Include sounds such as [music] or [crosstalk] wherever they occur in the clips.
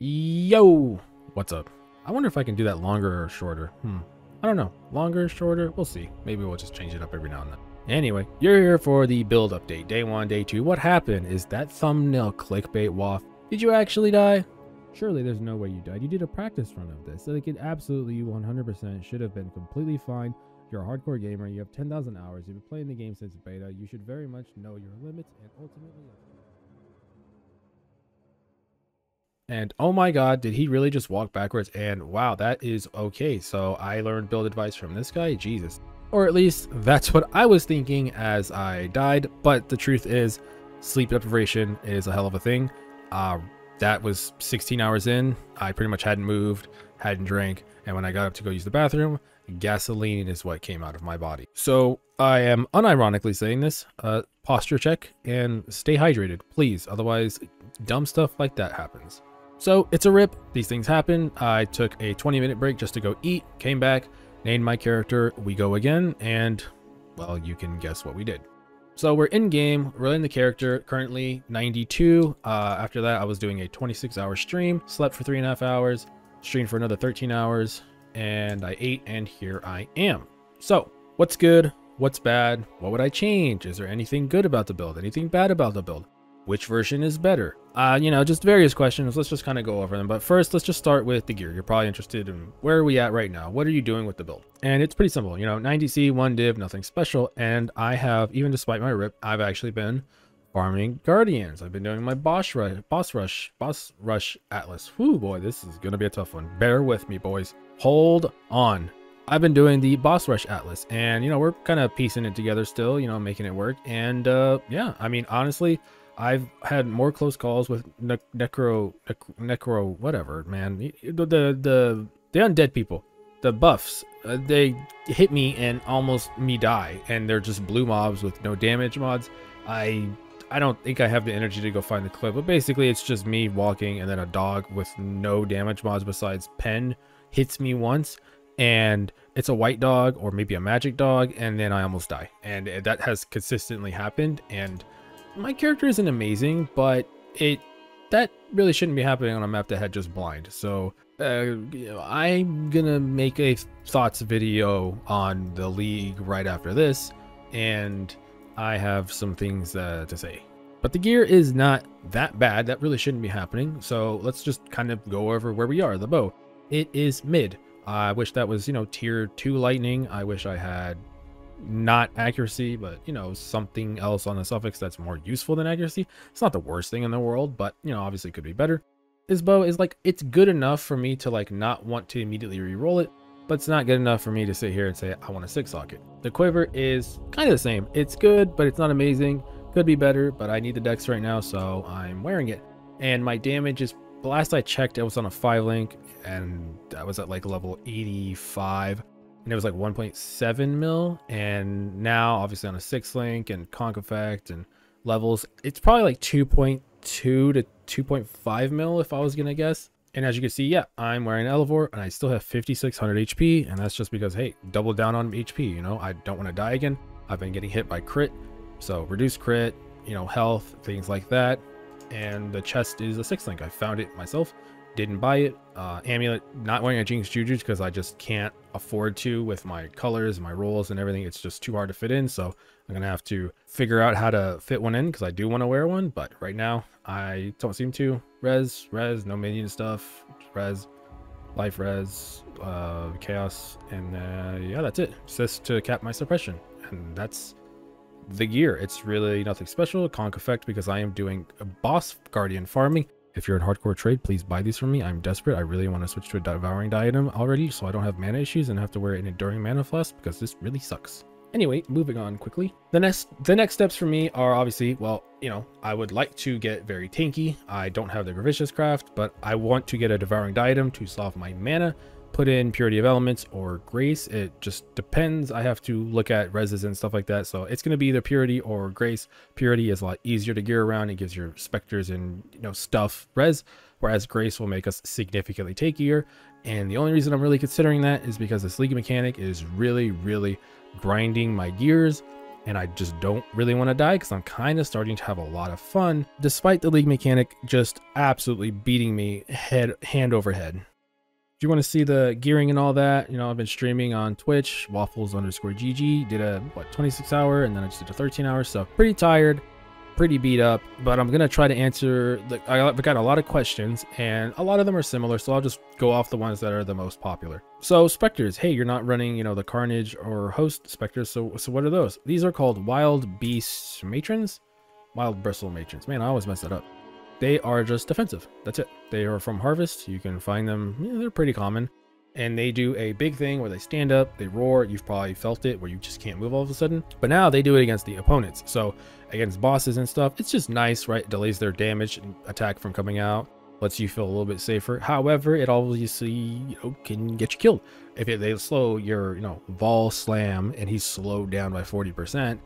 Yo, what's up? I wonder if I can do that longer or shorter. Hmm. I don't know. Longer, shorter, we'll see. Maybe we'll just change it up every now and then. Anyway, you're here for the build update. Day one, day two. What happened? Is that thumbnail clickbait waff? Did you actually die? Surely there's no way you died. You did a practice run of this. So like it absolutely 100% should have been completely fine. You're a hardcore gamer. You have 10,000 hours. You've been playing the game since beta. You should very much know your limits and ultimately... And oh my god, did he really just walk backwards? And wow, that is okay. So I learned build advice from this guy. Jesus. Or at least that's what I was thinking as I died. But the truth is, sleep deprivation is a hell of a thing. Uh, that was 16 hours in. I pretty much hadn't moved, hadn't drank. And when I got up to go use the bathroom, gasoline is what came out of my body. So I am unironically saying this, uh, posture check and stay hydrated, please. Otherwise, dumb stuff like that happens. So it's a rip. These things happen. I took a 20 minute break just to go eat, came back, named my character. We go again, and well, you can guess what we did. So we're in game, we're in the character, currently 92. Uh, after that, I was doing a 26 hour stream, slept for three and a half hours, streamed for another 13 hours, and I ate, and here I am. So what's good? What's bad? What would I change? Is there anything good about the build? Anything bad about the build? Which version is better? Uh, you know, just various questions. Let's just kind of go over them. But first, let's just start with the gear. You're probably interested in where are we at right now? What are you doing with the build? And it's pretty simple. You know, 90C, one div, nothing special. And I have, even despite my rip, I've actually been farming guardians. I've been doing my boss rush, boss rush, boss rush atlas. Whoo, boy, this is gonna be a tough one. Bear with me, boys. Hold on. I've been doing the boss rush atlas, and you know we're kind of piecing it together still. You know, making it work. And uh, yeah, I mean, honestly I've had more close calls with ne necro, necro, whatever, man. The, the, the, the undead people, the buffs, uh, they hit me and almost me die. And they're just blue mobs with no damage mods. I, I don't think I have the energy to go find the clip, but basically it's just me walking and then a dog with no damage mods besides pen hits me once and it's a white dog or maybe a magic dog and then I almost die. And that has consistently happened and my character isn't amazing, but it that really shouldn't be happening on a map that had just blind. So uh, I'm gonna make a thoughts video on the league right after this, and I have some things uh, to say. But the gear is not that bad. That really shouldn't be happening. So let's just kind of go over where we are. The bow, it is mid. I wish that was, you know, tier 2 lightning. I wish I had not accuracy, but you know, something else on the suffix that's more useful than accuracy. It's not the worst thing in the world, but you know, obviously could be better. This bow is like, it's good enough for me to like not want to immediately re-roll it, but it's not good enough for me to sit here and say, I want a six socket. The quiver is kind of the same. It's good, but it's not amazing. Could be better, but I need the dex right now, so I'm wearing it. And my damage is, last I checked, it was on a five link and I was at like level 85 and it was like 1.7 mil and now obviously on a six link and conc effect and levels it's probably like 2.2 to 2.5 mil if i was gonna guess. And as you can see yeah i'm wearing elevore and i still have 5600 hp and that's just because hey double down on hp you know? I don't want to die again. I've been getting hit by crit so reduce crit you know health things like that. And the chest is a six link. I found it myself didn't buy it. Uh, Amulet, not wearing a Jinx Juju because I just can't afford to with my colors, my rolls, and everything. It's just too hard to fit in. So I'm going to have to figure out how to fit one in because I do want to wear one. But right now, I don't seem to. Res, res, no minion stuff. Res, life res, uh, chaos. And uh, yeah, that's it. Just to cap my suppression. And that's the gear. It's really nothing special. Conc effect because I am doing a boss guardian farming. If you're in hardcore trade, please buy these from me. I'm desperate. I really want to switch to a devouring diadem already so I don't have mana issues and have to wear an enduring mana flask because this really sucks. Anyway, moving on quickly. The next the next steps for me are obviously, well, you know, I would like to get very tanky. I don't have the Gravicius craft, but I want to get a devouring diadem to solve my mana put in Purity of Elements or Grace. It just depends. I have to look at reses and stuff like that. So it's going to be either Purity or Grace. Purity is a lot easier to gear around. It gives your specters and you know stuff res, whereas Grace will make us significantly tankier. And the only reason I'm really considering that is because this League mechanic is really, really grinding my gears and I just don't really want to die because I'm kind of starting to have a lot of fun, despite the league mechanic just absolutely beating me head hand over head. If you want to see the gearing and all that, you know, I've been streaming on Twitch, Wafflez underscore GG, did a, what, 26 hour, and then I just did a 13 hour, so pretty tired pretty beat up, but I'm gonna try to answer. The, I've got a lot of questions, and a lot of them are similar, so I'll just go off the ones that are the most popular. So specters, hey, you're not running, you know, the Carnage or Host specters. So, so what are those? These are called Wild Beast Matrons, Wild Bristle Matrons. Man, I always mess that up. They are just defensive. That's it. They are from Harvest. You can find them. Yeah, they're pretty common and they do a big thing where they stand up, they roar. You've probably felt it where you just can't move all of a sudden. But now they do it against the opponents. So against bosses and stuff, it's just nice, right? Delays their damage and attack from coming out, lets you feel a little bit safer. However, it obviously you know, can get you killed. If it, they slow your, you know, Vol Slam and he's slowed down by 40%,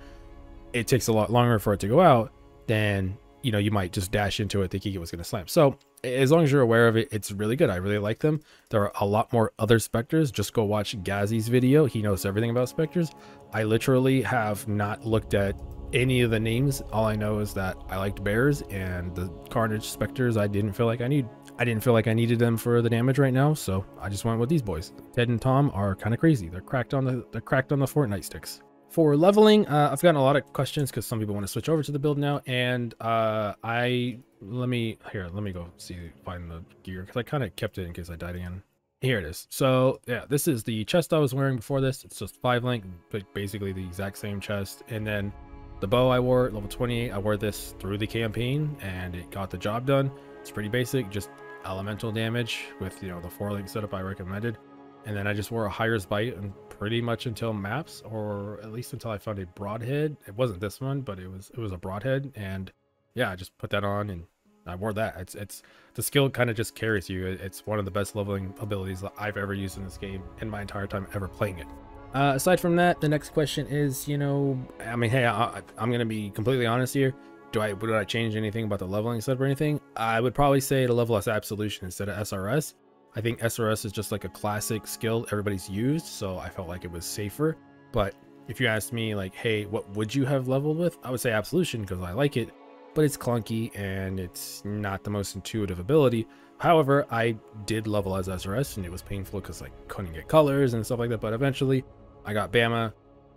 it takes a lot longer for it to go out than you know, you might just dash into it thinking it was going to slam. So as long as you're aware of it, it's really good. I really like them. There are a lot more other specters. Just go watch Ghazzy's video. He knows everything about specters. I literally have not looked at any of the names. All I know is that I liked bears and the Carnage specters. I didn't feel like I need. I didn't feel like I needed them for the damage right now, so I just went with these boys. Ted and Tom are kind of crazy. They're cracked on the they're cracked on the Fortnite sticks. For leveling, uh, I've gotten a lot of questions because some people want to switch over to the build now, and uh, I let me here. Let me go see find the gear because I kind of kept it in case I died again. Here it is. So yeah, this is the chest I was wearing before this. It's just five link, but basically the exact same chest. And then the bow I wore level 28. I wore this through the campaign, and it got the job done. It's pretty basic, just elemental damage with you know the four link setup I recommended. And then I just wore a Hyrri's Bite and pretty much until maps, or at least until I found a broadhead. It wasn't this one, but it was it was a broadhead, and yeah, I just put that on and I wore that. It's it's the skill kind of just carries you. It's one of the best leveling abilities that I've ever used in this game in my entire time ever playing it. Uh, aside from that, the next question is, you know, I mean, hey, I, am gonna be completely honest here. Do I would I change anything about the leveling setup or anything? I would probably say to level as Absolution instead of SRS. I think SRS is just like a classic skill everybody's used, so I felt like it was safer. But if you asked me like, hey, what would you have leveled with? I would say Absolution because I like it, but it's clunky and it's not the most intuitive ability. However, I did level as SRS and it was painful because I couldn't get colors and stuff like that. But eventually I got Bama,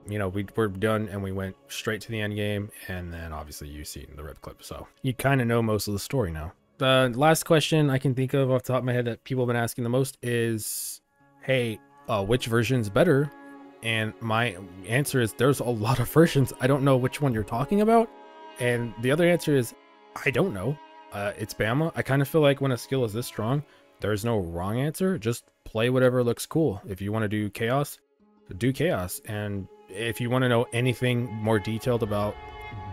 you know, we were done and we went straight to the end game. And then obviously you see in the rip clip. So you kind of know most of the story now. The last question I can think of off the top of my head that people have been asking the most is, hey, uh, which version's better? And my answer is there's a lot of [laughs] versions. I don't know which one you're talking about. And the other answer is I don't know. Uh, it's Bama. I kind of feel like when a skill is this strong, there's no wrong answer. Just play whatever looks cool. If you want to do chaos, do chaos. And if you want to know anything more detailed about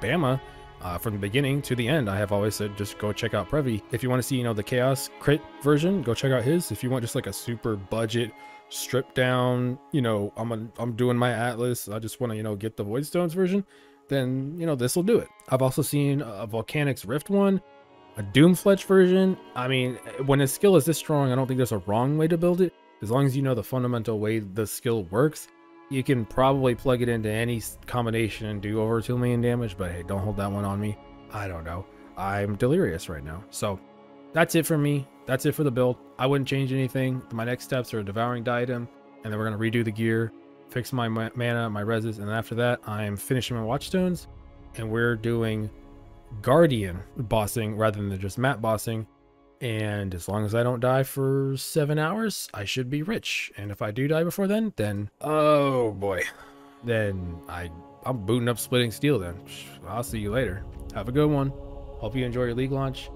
Bama, uh, from the beginning to the end, I have always said just go check out Previ. If you want to see, you know, the Chaos Crit version, go check out his. If you want just like a super budget, stripped down, you know, I'm a, I'm doing my Atlas. I just want to, you know, get the Void Stones version. Then you know this will do it. I've also seen a Volcanics Rift one, a Doomfletch version. I mean, when a skill is this strong, I don't think there's a wrong way to build it. As long as you know the fundamental way the skill works, you can probably plug it into any combination and do over 2 million damage, but hey, don't hold that one on me. I don't know. I'm delirious right now. So that's it for me. That's it for the build. I wouldn't change anything. My next steps are devouring diadem, and then we're going to redo the gear, fix my mana, my reses, and after that, I'm finishing my watchstones, and we're doing guardian bossing rather than just map bossing and as long as I don't die for seven hours, I should be rich. And if I do die before then, then oh boy, then I I'm booting up splitting steel. Then I'll see you later. Have a good one. Hope you enjoy your league launch.